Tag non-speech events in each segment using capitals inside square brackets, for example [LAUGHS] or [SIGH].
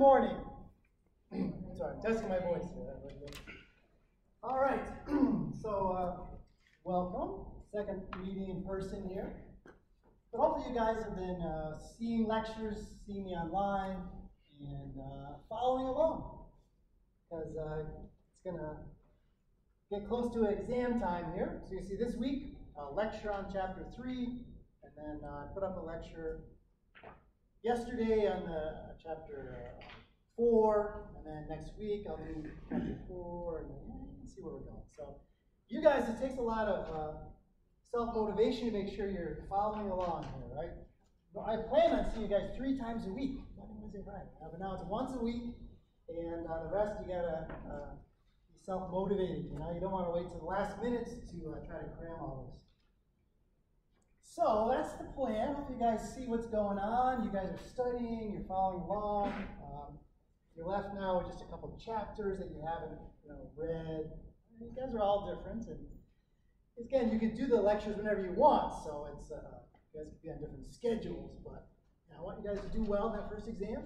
morning. [CLEARS THROAT] Sorry, testing my voice. All right, [CLEARS THROAT] so uh, welcome. Second meeting in person here. But hopefully you guys have been uh, seeing lectures, seeing me online, and uh, following along. Because uh, it's going to get close to exam time here. So you see this week, lecture on chapter 3, and then uh, I put up a lecture yesterday on the uh, chapter uh, four, and then next week I'll do chapter four, and then see where we're going. So, you guys, it takes a lot of uh, self motivation to make sure you're following along here, right? Well, I plan on seeing you guys three times a week, but now it's once a week, and uh, the rest you gotta uh, be self motivated. You know, you don't want to wait till the last minute to uh, try to cram all this. So that's the plan. Hope you guys see what's going on. You guys are studying, you're following along. Um, you're left now with just a couple chapters that you haven't you know, read. You guys are all different. And again, you can do the lectures whenever you want, so it's uh, you guys can be on different schedules. But you know, I want you guys to do well in that first exam.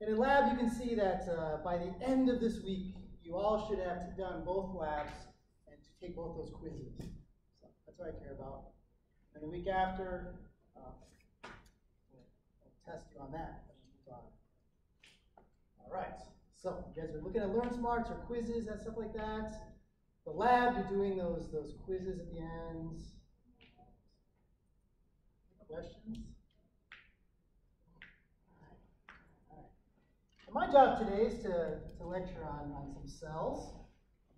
And in lab, you can see that uh, by the end of this week, you all should have done both labs take both those quizzes. So that's what I care about. And the week after, uh, I'll test you on that. All right. So you guys are looking at LearnSmarts or quizzes and stuff like that. The lab, you're doing those those quizzes at the end. Questions? All right. All right. my job today is to, to lecture on, on some cells.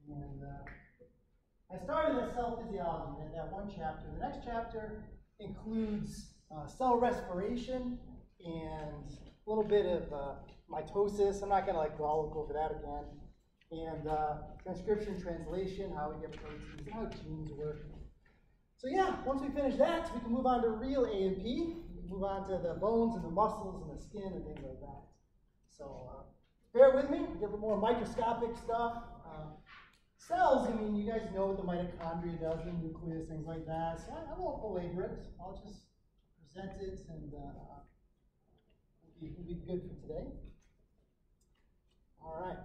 And uh, I started with cell physiology, that, that one chapter. The next chapter includes uh, cell respiration and a little bit of uh, mitosis. I'm not going to like go, go over that again. And uh, transcription, translation, how we get proteins, how genes work. So yeah, once we finish that, we can move on to real A&P. Move on to the bones and the muscles and the skin and things like that. So uh, bear with me, get a little more microscopic stuff. Uh, Cells, I mean, you guys know what the mitochondria does, the nucleus, things like that. So I, I won't belabor it. I'll just present it and uh, it'll, be, it'll be good for today. All right,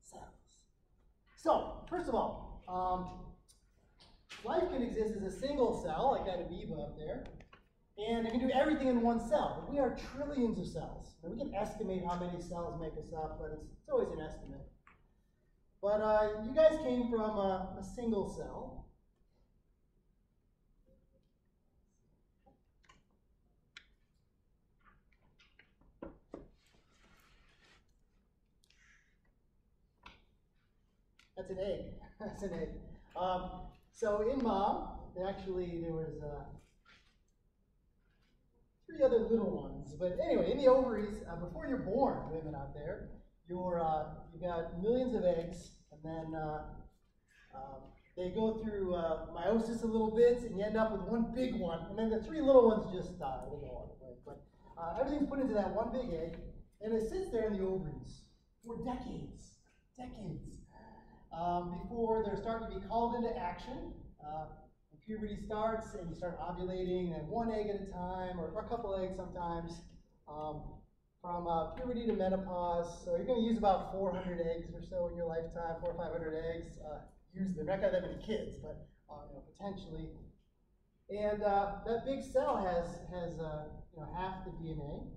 cells. So, first of all, um, life can exist as a single cell, like that amoeba up there, and it can do everything in one cell. But we are trillions of cells. We can estimate how many cells make us up, but it's, it's always an estimate. But uh, you guys came from a, a single cell. That's an egg. [LAUGHS] That's an egg. Um, so in mom, actually there was uh, three other little ones. But anyway, in the ovaries, uh, before you're born, women out there, uh, you got millions of eggs, and then uh, um, they go through uh, meiosis a little bit, and you end up with one big one, and then the three little ones just die. On, right? But uh, everything's put into that one big egg, and it sits there in the ovaries for decades, decades, um, before they're starting to be called into action. Uh, puberty starts, and you start ovulating, and one egg at a time, or, or a couple eggs sometimes. Um, from uh, puberty to menopause. So you're going to use about 400 eggs or so in your lifetime, four or 500 eggs. Uh, usually, not got that many kids, but uh, you know, potentially. And uh, that big cell has has uh, you know half the DNA,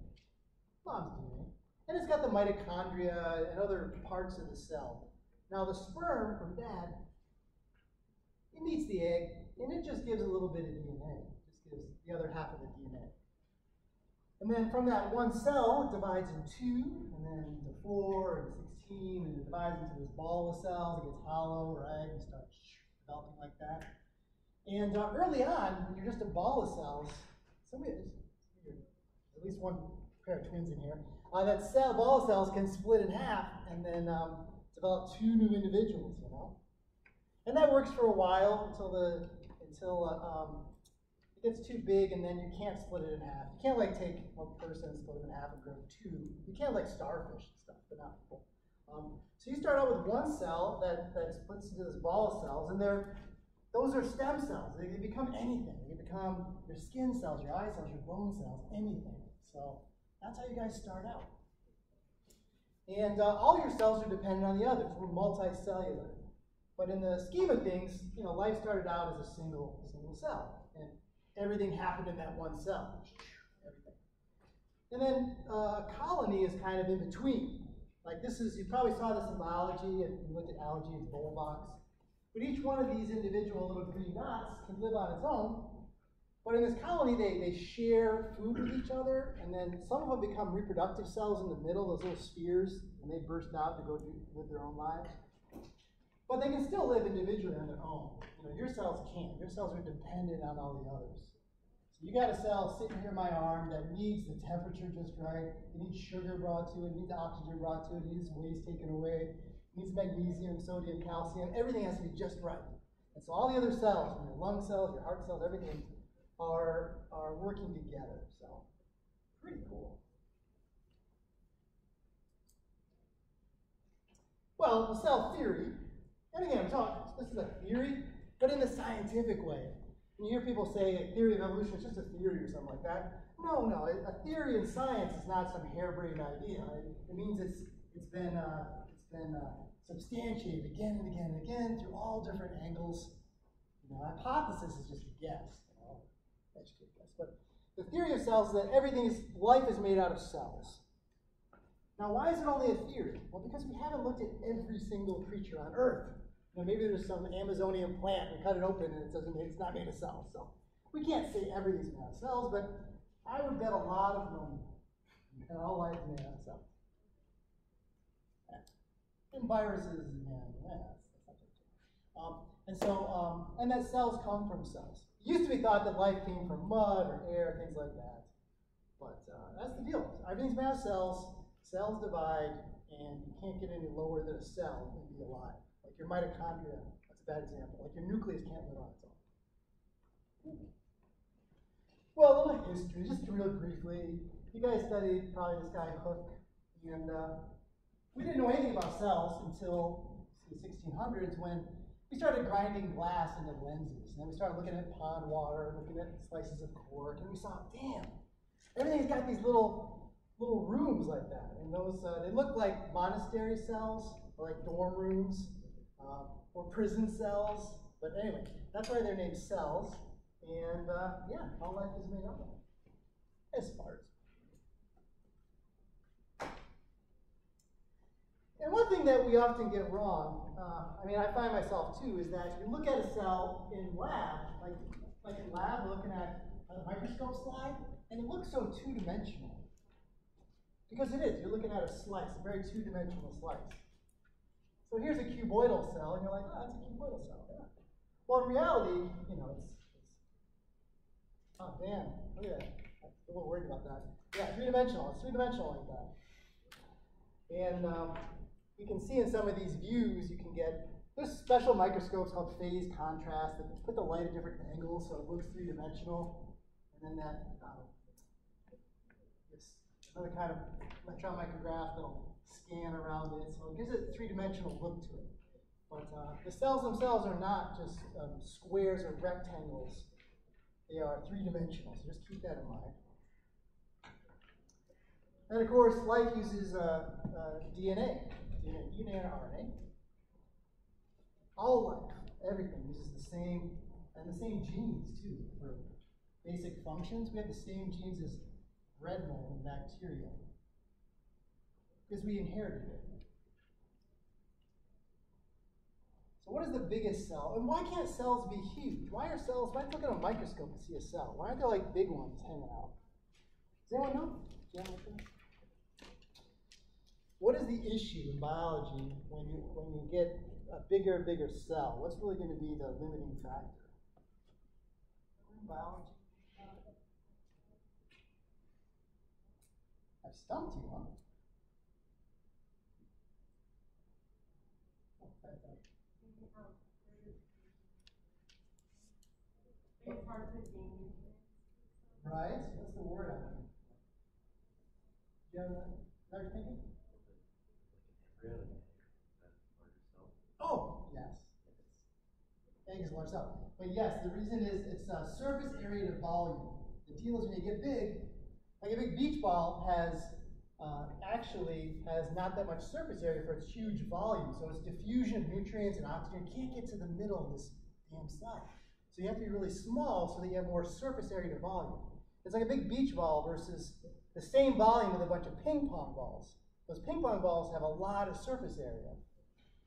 mom's DNA, and it's got the mitochondria and other parts of the cell. Now the sperm from dad, it meets the egg, and it just gives a little bit of DNA. It just gives the other half of the DNA. And then from that one cell, it divides in two, and then into four, and 16, and it divides into this ball of cells. It gets hollow, right? And starts developing like that. And uh, early on, when you're just a ball of cells, somebody, at least one pair of twins in here, uh, that cell, ball of cells can split in half and then um, develop two new individuals, you know? And that works for a while until the until uh, um, gets too big and then you can't split it in half. You can't like take one person and split it in half and grow two. You can't like starfish and stuff, but not people. Um, so you start out with one cell that, that splits into this ball of cells, and they're those are stem cells. They become anything. They become your skin cells, your eye cells, your bone cells, anything. So that's how you guys start out. And uh, all your cells are dependent on the others. We're multicellular. But in the scheme of things, you know, life started out as a single, single cell. Everything happened in that one cell. And then uh, a colony is kind of in between. Like this is, you probably saw this in biology, and you looked at algae and box. But each one of these individual little green dots can live on its own. But in this colony, they, they share food with each other, and then some of them become reproductive cells in the middle, those little spheres, and they burst out to go do, live their own lives. But they can still live individually on their own. You know, your cells can't. Your cells are dependent on all the others. You got a cell sitting here in my arm that needs the temperature just right. It needs sugar brought to it. It needs oxygen brought to it. It needs waste taken away It needs magnesium, sodium, calcium, everything has to be just right. And so all the other cells, your lung cells, your heart cells, everything, are, are working together. So pretty cool. Well, cell theory, and again, I'm talking, this is a theory, but in the scientific way. You hear people say a theory of evolution is just a theory or something like that, no, no, a theory in science is not some harebrained idea. It, means it's, it's been uh, been uh, substantiated again and again and again through all different angles. You know, hypothesis is just a guess, you know, educated guess. But the theory of cells is that everything is life is made out of cells. Now, why is it only a theory? Well, because we haven't looked at every single creature on Earth. You know, maybe there's some Amazonian plant, we cut it open and it doesn't it's not made of cells. So we can't say everything's made of cells, but I would bet a lot of money [LAUGHS] that all life is made of cells and viruses and yeah, um, and so, um, and that cells come from cells. It used to be thought that life came from mud or air, things like that. But uh, that's the deal. Everything's made of cells. Cells divide, and you can't get any lower than a cell and be alive. Like your mitochondria, that's a bad example. Like your nucleus can't live on its own. Well, a little history, just real briefly. You guys studied probably this guy Hooke, and uh, we didn't know anything about cells until the 1600s when we started grinding glass into lenses. And then we started looking at pond water, looking at slices of cork, and we saw, damn, everything's got these little little rooms like that. And those, uh, they look like monastery cells, or like dorm rooms, uh, or prison cells. But anyway, that's why they're named cells. And uh, yeah, all life is made up of. As far as And one thing that we often get wrong, uh, I mean, I find myself too, is that you look at a cell in lab, like, like in lab, looking at a microscope slide, and it looks so two-dimensional. Because it is, you're looking at a slice, a very two-dimensional slice. So here's a cuboidal cell, and you're like, oh, that's a cuboidal cell. Yeah. Well, in reality, you know, it's, it's oh, damn, look at that. I'm a little worried about that. Yeah, three-dimensional, it's three-dimensional like that. And um, you can see in some of these views, you can get, there's special microscopes called phase contrast that put the light at different angles so it looks three-dimensional. And then that, um, another kind of electron micrograph that'll scan around it. So it gives it a three-dimensional look to it. But uh, the cells themselves are not just um, squares or rectangles. They are three-dimensional, so just keep that in mind. And of course, life uses uh, uh, DNA. DNA, DNA and RNA. All life, everything uses the same, and the same genes too, for basic functions. We have the same genes as bread mold and bacteria, because we inherited it. So what is the biggest cell? And why can't cells be huge? Why are cells, why look at a microscope and see a cell? Why aren't there like big ones hanging out? Does anyone know? What is the issue in biology when you when you get a bigger and bigger cell? What's really going to be the limiting factor? Biology. I've stumped you, huh? Right? That's the word I mean. Do you have another thinking? Oh, yes. Egg is large cell. But yes, the reason is it's a surface area to volume. The deal is when you get big, Like a big beach ball has uh, actually has not that much surface area for its huge volume. So its diffusion of nutrients and oxygen can't get to the middle of this damn cell. So you have to be really small so that you have more surface area to volume. It's like a big beach ball versus the same volume with a bunch of ping pong balls. Those ping pong balls have a lot of surface area.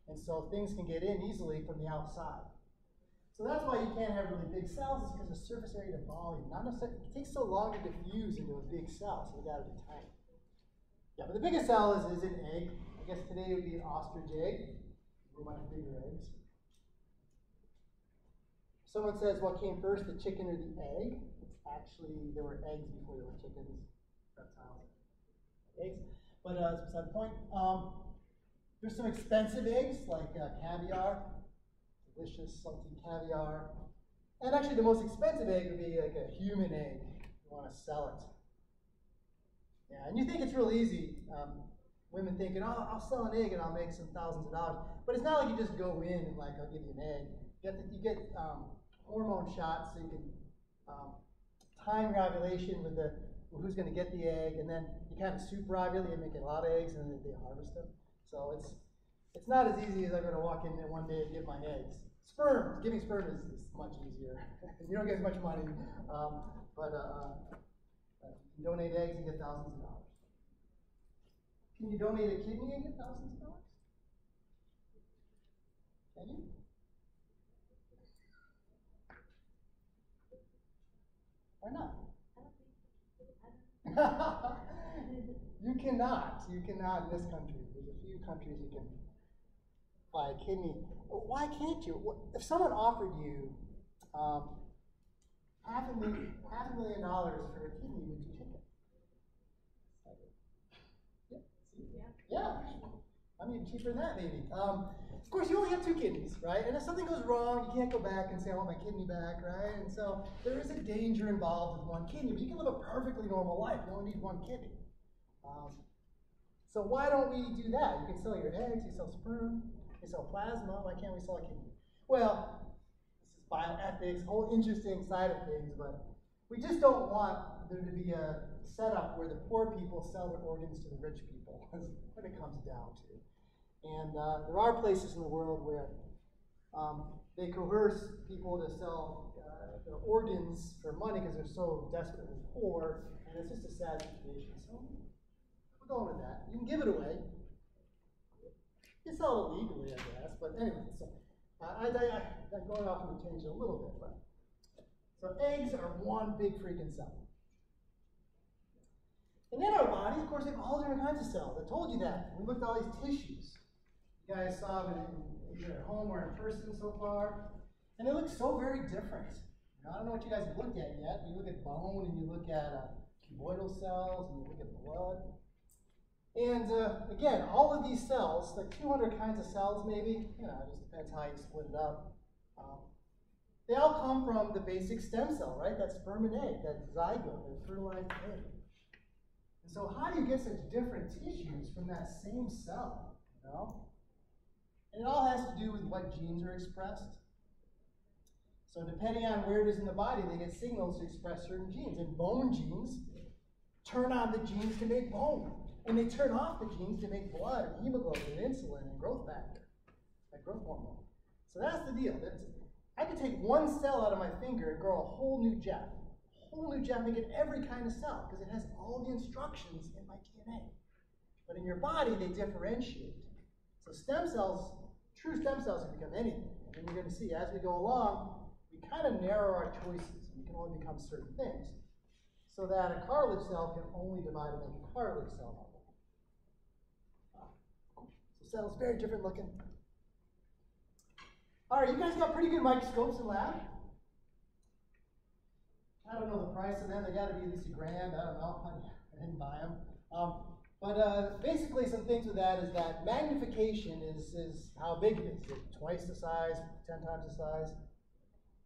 And so things can get in easily from the outside. So that's why you can't have really big cells, is because of surface area to volume. Not necessarily, it takes so long to diffuse into a big cell, so you gotta be tiny. Yeah, but the biggest cell is, is an egg. I guess today would be an ostrich egg. We might have bigger eggs. Someone says, what came first, the chicken or the egg? It's actually, there were eggs before there were chickens, reptiles, eggs. But uh, that's beside the point. Um, there's some expensive eggs, like uh, caviar, delicious salty caviar. And actually, the most expensive egg would be like a human egg. You want to sell it. Yeah, and you think it's real easy. Um, women thinking, oh, I'll sell an egg and I'll make some thousands of dollars. But it's not like you just go in and like, I'll give you an egg. You, get, you get um, hormone shots so you can um, time your ovulation with the who's going to get the egg, and then you kind of super ovulate and make a lot of eggs, and then they harvest them. So it's it's not as easy as I'm going to walk in there one day and give my eggs. Sperm, giving sperm is, is much easier. [LAUGHS] you don't get as much money, um, but uh, uh, donate eggs and get thousands of dollars. Can you donate a kidney and get thousands of dollars? Can you? Why not? [LAUGHS] you cannot. You cannot in this country. There's a few countries you can buy a kidney. Why can't you? If someone offered you um, half a million, half a million dollars for a kidney, would you take it? Yeah. Yeah. I mean, cheaper than that, maybe. Um, of course, you only have two kidneys, right? And if something goes wrong, you can't go back and say, I want my kidney back, right? And so there is a danger involved with one kidney, but you can live a perfectly normal life. You only need one kidney. Um, so why don't we do that? You can sell your eggs, you sell sperm, you sell plasma. Why can't we sell a kidney? Well, this is bioethics, whole interesting side of things, but we just don't want there to be a setup where the poor people sell their organs to the rich people. [LAUGHS] What it comes down to. And uh, there are places in the world where um, they coerce people to sell uh, their organs for money because they're so desperately poor, and it's just a sad situation. So we're going with that. You can give it away. You sell it legally, I guess. But anyway, so uh, I, I, I'm going off on a tangent a little bit, but so eggs are one big freaking cell. And in our body, of course, we have all different kinds of cells. I told you that. We looked at all these tissues. You guys saw them either at home or in person so far. And it looks so very different. Now, I don't know what you guys have looked at yet. You look at bone and you look at uh, cuboidal cells and you look at blood. And uh, again, all of these cells, like 200 kinds of cells maybe, you know, it just depends how you split it up. Um, they all come from the basic stem cell, right? That sperm and egg, that zygote, that fertilized egg. And so how do you get such different tissues from that same cell, you know? And it all has to do with what genes are expressed. So depending on where it is in the body, they get signals to express certain genes. And bone genes turn on the genes to make bone. And they turn off the genes to make blood and hemoglobin and insulin and growth factor, like growth hormone. So that's the deal. That's, I could take one cell out of my finger and grow a whole new Jeff. A whole new Jeff and get every kind of cell because it has all the instructions in my DNA. But in your body, they differentiate. So stem cells True stem cells can become anything. And you're going to see as we go along, we kind of narrow our choices. We can only become certain things. So that a cartilage cell can only divide make a cartilage cell. So cells very different looking. All right, you guys got pretty good microscopes in lab. I don't know the price of them. They got to be at least a grand. I don't know. I didn't buy them. Um, but uh, basically, some things with that is that magnification is, is how big it is. It's twice the size, 10 times the size.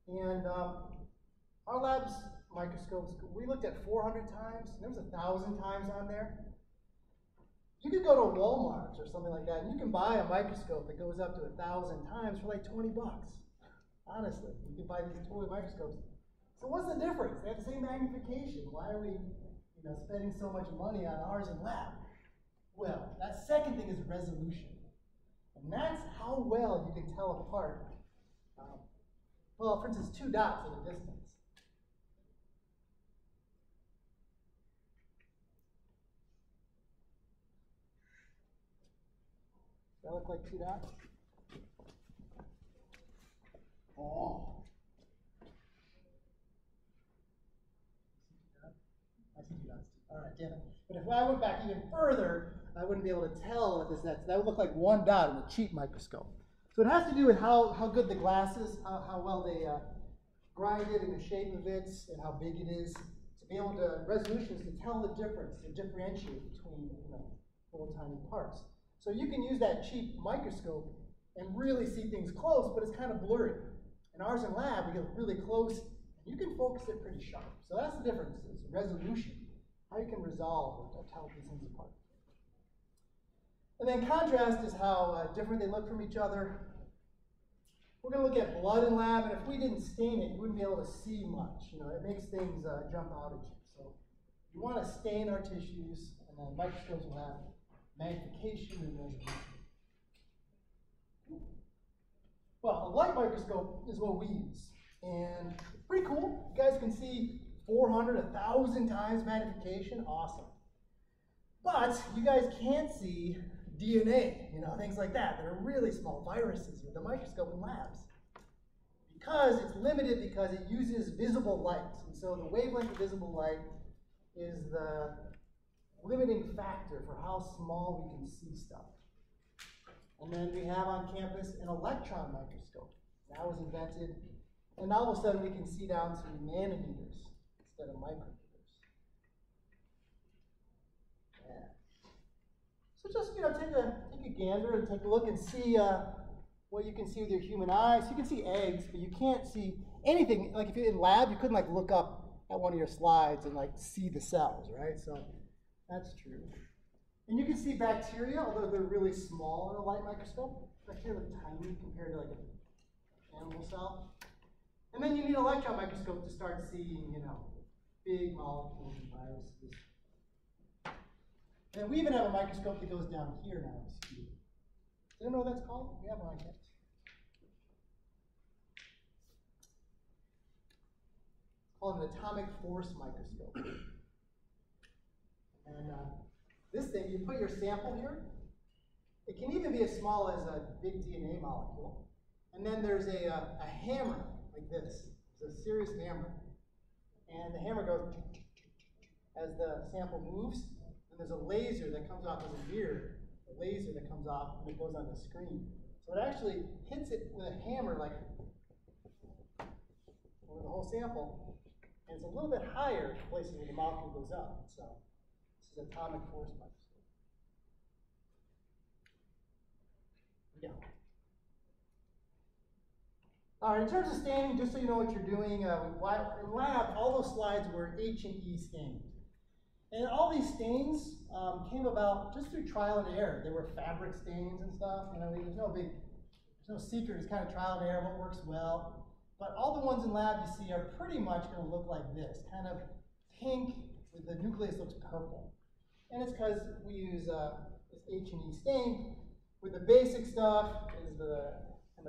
And um, our lab's microscopes, we looked at 400 times. There was a 1,000 times on there. You could go to Walmart or something like that, and you can buy a microscope that goes up to a 1,000 times for like 20 bucks. Honestly, you can buy these toy microscopes. So what's the difference? They have the same magnification. Why are we you know, spending so much money on ours and lab? Well, that second thing is resolution. And that's how well you can tell apart, um, well, for instance, two dots at a distance. Does that look like two dots? Oh. I see But if I went back even further, I wouldn't be able to tell if this that that would look like one dot in a cheap microscope. So it has to do with how, how good the glass is, how, how well they uh, grind it and the shape of it, and how big it is. To be able to resolution is to tell the difference, to differentiate between you know little tiny parts. So you can use that cheap microscope and really see things close, but it's kind of blurry. In ours in lab, we get really close, and you can focus it pretty sharp. So that's the difference, is resolution, how you can resolve or tell these things apart. And then contrast is how uh, different they look from each other. We're going to look at blood in lab, and if we didn't stain it, you wouldn't be able to see much. You know, it makes things uh, jump out at you. So you want to stain our tissues, and then microscopes will have magnification and resolution. Well, a light microscope is what we use. And pretty cool. You guys can see 400, 1,000 times magnification. Awesome. But you guys can't see DNA, you know, things like that, that are really small viruses with a microscope in labs. Because it's limited because it uses visible light. And so the wavelength of visible light is the limiting factor for how small we can see stuff. And then we have on campus an electron microscope. That was invented, and all of a sudden we can see down to nanometers instead of micrometers. Yeah. So just you know, take a take a gander and take a look and see uh, what you can see with your human eyes. You can see eggs, but you can't see anything. Like if you're in lab, you couldn't like look up at one of your slides and like see the cells, right? So that's true. And you can see bacteria, although they're really small in a light microscope. Bacteria look tiny compared to like an animal cell. And then you need an electron microscope to start seeing, you know, big molecules and viruses. And we even have a microscope that goes down here now. Does anyone know what that's called? We have one on campus. It's called an atomic force microscope. [COUGHS] And uh, this thing, you put your sample here. It can even be as small as a big DNA molecule. And then there's a, a, a hammer like this. It's a serious hammer. And the hammer goes as the sample moves. And there's a laser that comes off as a mirror, a laser that comes off and it goes on the screen. So it actually hits it with a hammer like over the whole sample. And it's a little bit higher in places where the molecule goes up. So this is atomic force microscope. Yeah. All right, in terms of staining, just so you know what you're doing, uh, in lab, all those slides were H and E stained. And all these stains um, came about just through trial and error. There were fabric stains and stuff. You know, there's no big, there's no secret. It's kind of trial and error, what works well. But all the ones in lab you see are pretty much going to look like this, kind of pink, with the nucleus looks purple. And it's because we use uh, this H and E stain. With the basic stuff is the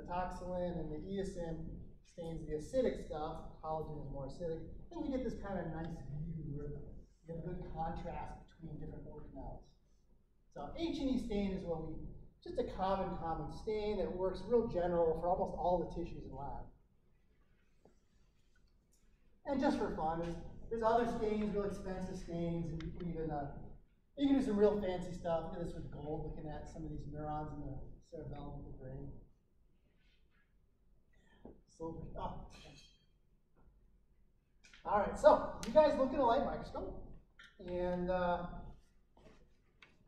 hematoxylin and the eosin stains the acidic stuff. Collagen is more acidic. And we get this kind of nice view where you get a good contrast between different organelles. So H and E stain is what we, just a common, common stain that works real general for almost all the tissues in lab. And just for fun, there's, there's other stains, real expensive stains, and you can even, uh, you can do some real fancy stuff. Look at this with gold, looking at some of these neurons in the cerebellum of the brain. Oh. All right, so you guys look at a light microscope, and uh,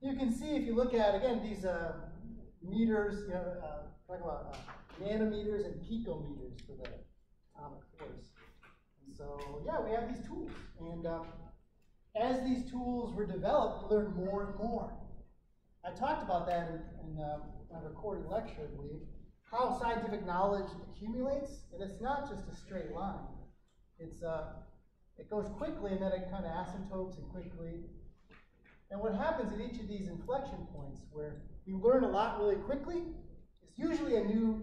you can see if you look at again these uh, meters, you know, uh, talking about uh, nanometers and picometers for the atomic force. And so yeah, we have these tools, and um, as these tools were developed, we learned more and more. I talked about that in, in uh, my recorded lecture, I believe, how scientific knowledge accumulates, and it's not just a straight line. It's uh, it goes quickly and then it kind of asymptotes and quickly. And what happens at each of these inflection points where we learn a lot really quickly, it's usually a new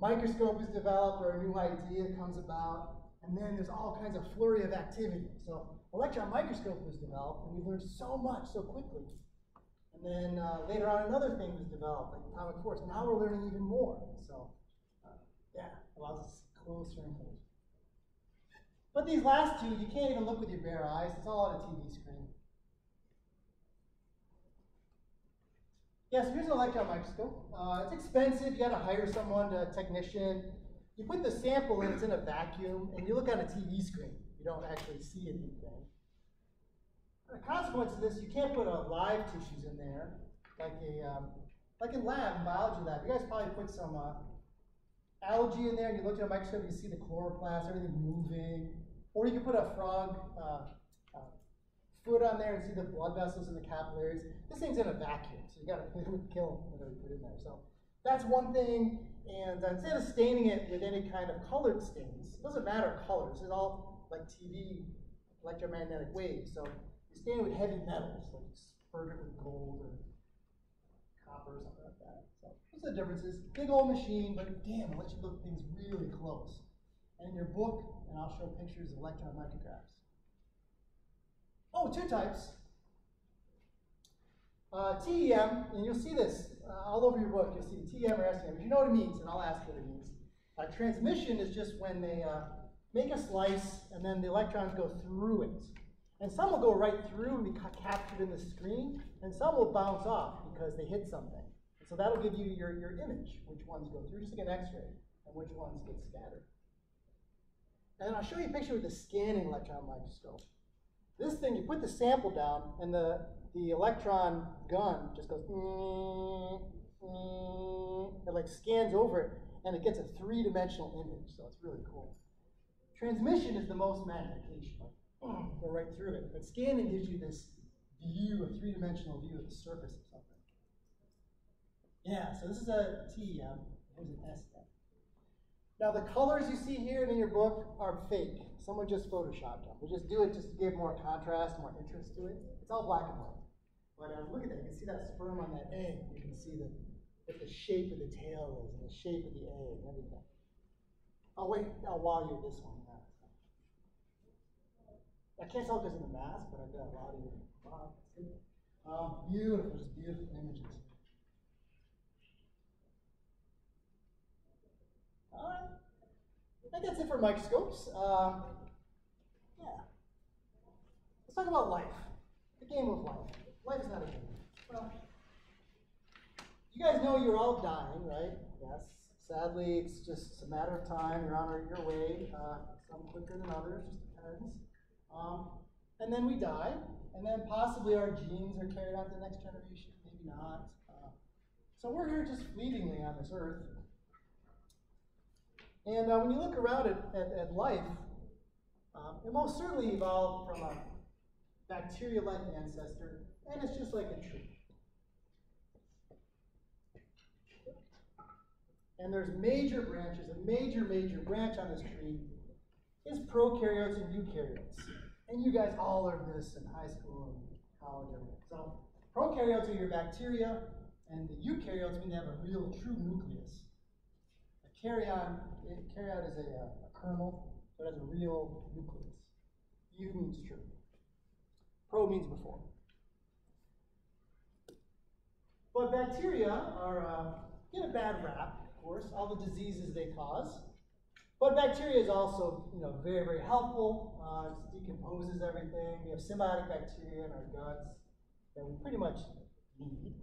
microscope is developed or a new idea comes about, and then there's all kinds of flurry of activity. So electron microscope was developed, and we learned so much so quickly. And then uh, later on, another thing was developed, like atomic force. Now we're learning even more. So, uh, yeah, us closer and closer. But these last two, you can't even look with your bare eyes. It's all on a TV screen. Yes, yeah, so here's an electron microscope. Uh, it's expensive. You got to hire someone, a technician. You put the sample in, it's in a vacuum, and you look on a TV screen. You don't actually see anything. The consequence of this, you can't put a live tissues in there, like a um, like in lab, in biology lab. You guys probably put some uh, algae in there, and you look at a microscope, you see the chloroplast, everything moving. Or you can put a frog uh, uh, foot on there and see the blood vessels and the capillaries. This thing's in a vacuum, so you got to [LAUGHS] kill whatever you put in there. So that's one thing. And instead of staining it with any kind of colored stains, it doesn't matter colors. It's all like TV electromagnetic waves. So it with heavy metals, like spurt it with gold or copper or something like that. So what's the differences? Big old machine, but damn, it lets you look things really close. And in your book, and I'll show pictures of electron micrographs. Oh, two types. Uh, TEM, and you'll see this uh, all over your book. You'll see TEM or SEM. You know what it means, and I'll ask what it means. Uh, transmission is just when they uh, make a slice and then the electrons go through it. And some will go right through and be captured in the screen, and some will bounce off because they hit something. So that'll give you your, your image, which ones go through, just like an x-ray, and which ones get scattered. And I'll show you a picture with the scanning electron microscope. This thing, you put the sample down, and the, the electron gun just goes, mm, mm, it like scans over it, and it gets a three-dimensional image, so it's really cool. Transmission is the most magnification go right through it. But scanning gives you this view, a three-dimensional view of the surface of something. Yeah, so this is a TEM. Here's an SEM. Now the colors you see here in your book are fake. Someone just photoshopped them. We just do it just to give more contrast, more interest to it. It's all black and white. But uh, look at that. You can see that sperm on that egg. You can see the, what the shape of the tail is and the shape of the egg and everything. Oh, wait. I'll wow you this one. I can't tell because of the mask, but I've got a lot of wow, um, beautiful, just beautiful images. All right. I think that's it for microscopes. Um, yeah. Let's talk about life. The game of life. Life is not a game. Well, you guys know you're all dying, right? Yes. Sadly, it's just a matter of time. You're on your way. Uh, some quicker than others. Just depends. Um, and then we die, and then possibly our genes are carried on to the next generation, maybe not. Uh, so we're here just fleetingly on this earth. And uh, when you look around at, at, at life, um, it most certainly evolved from a bacteria like ancestor, and it's just like a tree. And there's major branches, a major, major branch on this tree is prokaryotes and eukaryotes. And you guys all learned this in high school and college. So prokaryotes are your bacteria, and the eukaryotes mean they have a real, true nucleus. A karyon, a karyon is a, a kernel, so it has a real nucleus. Eu means true. Pro means before. But bacteria are uh, get a bad rap, of course, all the diseases they cause. But bacteria is also, you know, very, very helpful. Uh, it decomposes everything. We have symbiotic bacteria in our guts that we pretty much need.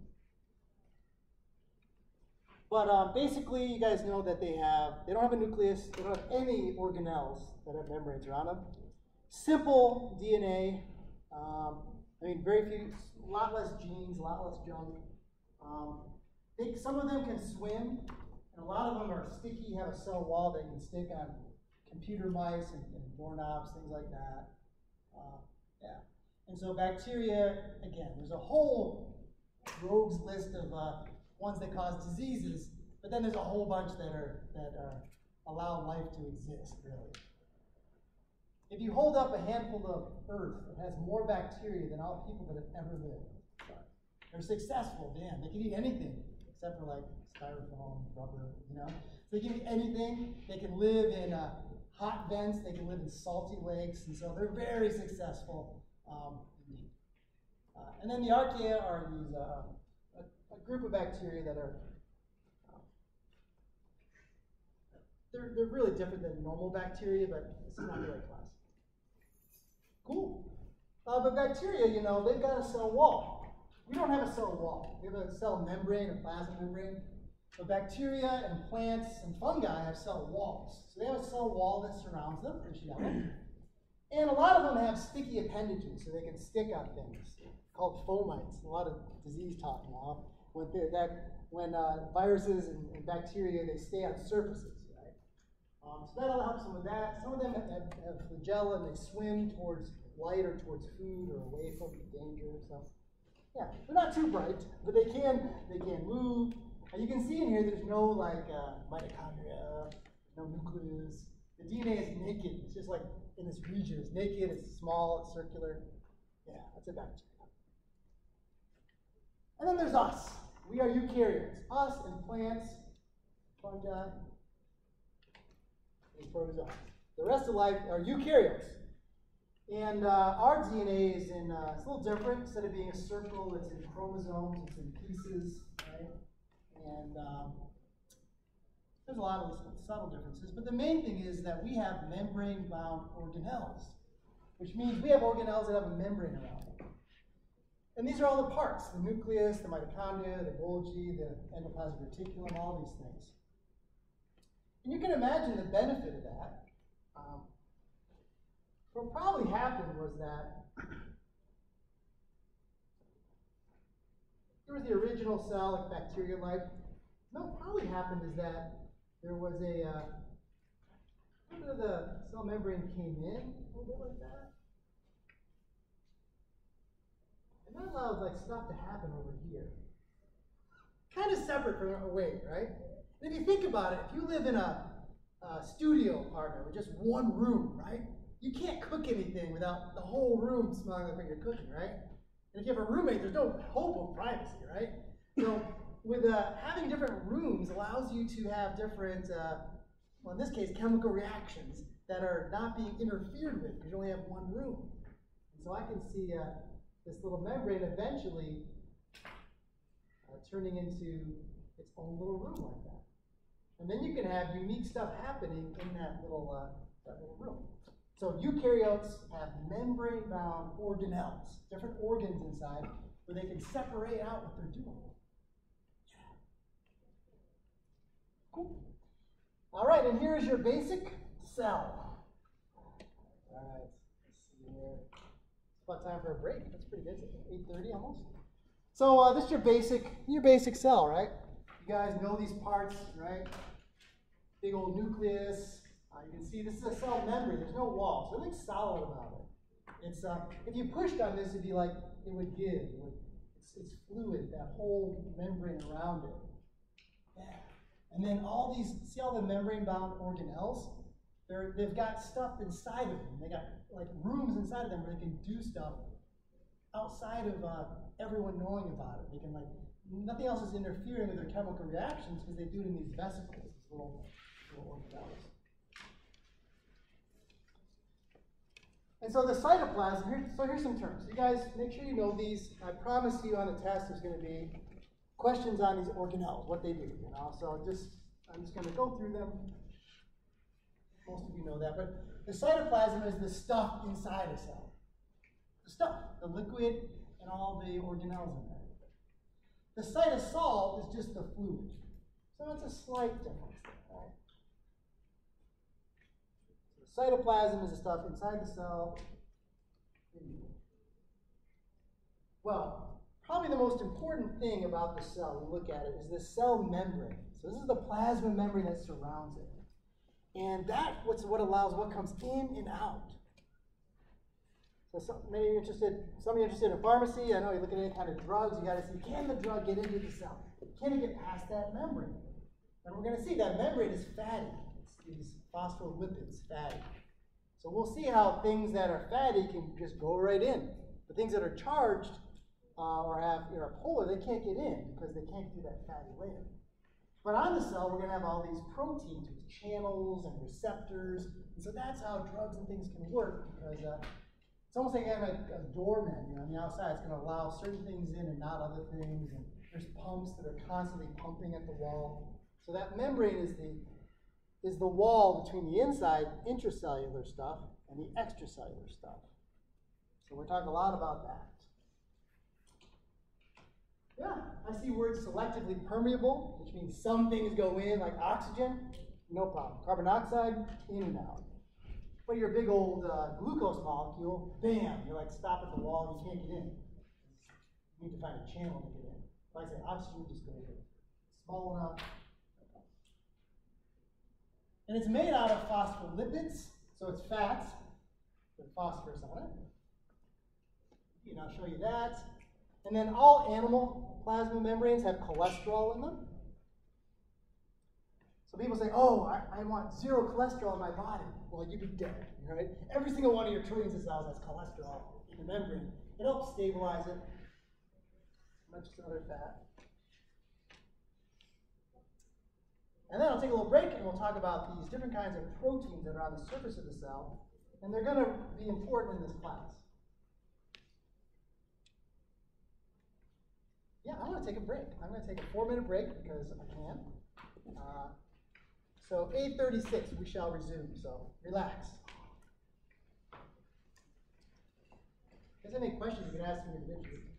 But um, basically, you guys know that they have, they don't have a nucleus, they don't have any organelles that have membranes around them. Simple DNA, um, I mean, very few, a lot less genes, a lot less junk. Um, some of them can swim, and a lot of them are sticky, have a cell wall that can stick on computer mice and, and doorknobs, things like that. Uh, yeah. And so bacteria, again, there's a whole rogues list of uh, ones that cause diseases, but then there's a whole bunch that are that are allow life to exist, really. If you hold up a handful of earth, it has more bacteria than all people that have ever lived. They're successful, damn. They can eat anything except for like styrofoam, rubber, you know? So They can be anything. They can live in uh, hot vents. They can live in salty lakes. And so they're very successful um. Uh, and then the archaea are these, uh, a, a, group of bacteria that are, uh, they're, they're really different than normal bacteria, but this is not the right class. Cool. Uh, but bacteria, you know, they've got a cell wall. We don't have a cell wall. We have a cell membrane, a plasma membrane. But bacteria and plants and fungi have cell walls. So they have a cell wall that surrounds them, shallow. And a lot of them have sticky appendages, so they can stick on things, called fomites. A lot of disease talk now. When, that, when uh, viruses and, and, bacteria, they stay on surfaces, right? Um, so that'll help some with that. Some of them have, have flagella and they swim towards light or towards food or away from danger. So yeah, they're not too bright, but they can they can move. And you can see in here there's no like uh, mitochondria, no nucleus. The DNA is naked. It's just like in this region. It's naked, it's small, it's circular. Yeah, that's a bacteria. And then there's us. We are eukaryotes. Us and plants, fungi, and protozoa. The rest of life are eukaryotes. And uh, our DNA is in, uh, it's a little different. Instead of being a circle, it's in chromosomes, it's in pieces, right? And um, there's a lot of subtle differences. But the main thing is that we have membrane bound organelles, which means we have organelles that have a membrane around them. And these are all the parts the nucleus, the mitochondria, the Golgi, the endoplasmic reticulum, all these things. And you can imagine the benefit of that. What probably happened was that there was the original cell, like bacteria life. what probably happened is that there was a uh, of the cell membrane came in a little bit like that. And that allowed like stuff to happen over here. Kind of separate from away, right? And if you think about it, if you live in a, a studio apartment with just one room, right? You can't cook anything without the whole room smelling like what you're cooking, right? And if you have a roommate, there's no hope of privacy, right? So with uh, having different rooms allows you to have different, uh, well, in this case, chemical reactions that are not being interfered with because you only have one room. And so I can see uh, this little membrane eventually uh, turning into its own little room like that. And then you can have unique stuff happening in that little, uh, that little room. So eukaryotes have membrane-bound organelles, different organs inside, where they can separate out what they're doing. Cool. All right, and here's your basic cell. All right, here. It's about time for a break. That's pretty good. 8:30 almost. So uh, this is your basic, your basic cell, right? You guys know these parts, right? Big old nucleus, uh, you can see this is a cell membrane. There's no wall. So nothing solid about it. It's uh, if you pushed on this, it'd be like it would give. It would, it's, it's fluid. That whole membrane around it. Yeah. And then all these, see all the membrane-bound organelles? They're, they've got stuff inside of them. They got like rooms inside of them where they can do stuff outside of uh, everyone knowing about it. They can like nothing else is interfering with their chemical reactions because they do it in these vesicles, these little, little organelles. And so the cytoplasm, here, so here's some terms. You guys, make sure you know these. I promise you on the test there's going to be questions on these organelles, what they do, you know. So just, I'm just going to go through them. Most of you know that. But the cytoplasm is the stuff inside a cell. The stuff, the liquid and all the organelles in there. The cytosol is just the fluid. So it's a slight difference. Cytoplasm is the stuff inside the cell. Well, probably the most important thing about the cell, we look at it, is the cell membrane. So this is the plasma membrane that surrounds it. And that what's what allows what comes in and out. So some, maybe you're interested, some of you interested in pharmacy. I know you're looking at any kind of drugs. You got to see, can the drug get into the cell? Can it get past that membrane? And we're going to see that membrane is fatty. It's phospholipids, fatty. So we'll see how things that are fatty can just go right in. The things that are charged uh, or have you know, are polar, they can't get in because they can't do that fatty layer. But on the cell, we're going to have all these proteins with channels and receptors. And so that's how drugs and things can work because uh, it's almost like having a, a door menu on the outside. It's going to allow certain things in and not other things. And there's pumps that are constantly pumping at the wall. So that membrane is the is the wall between the inside intracellular stuff and the extracellular stuff. So we're talking a lot about that. Yeah, I see words selectively permeable, which means some things go in, like oxygen, no problem. Carbon dioxide, in and out. But your big old uh, glucose molecule, bam, you're like stop at the wall, you can't get in. You need to find a channel to get in. Like I say, oxygen just goes in. Small enough, and it's made out of phospholipids, so it's fats with phosphorus on it. Know, I'll show you that. And then all animal plasma membranes have cholesterol in them. So people say, oh, I, I want zero cholesterol in my body. Well, you'd be dead, right? Every single one of your trillions of cells has cholesterol in the membrane. It helps stabilize it, much as other fat. And then I'll take a little break and we'll talk about these different kinds of proteins that are on the surface of the cell. And they're going to be important in this class. Yeah, I'm going to take a break. I'm going to take a four minute break because I can. Uh, so 8.36, we shall resume. So relax. If have any questions, you can ask me individually.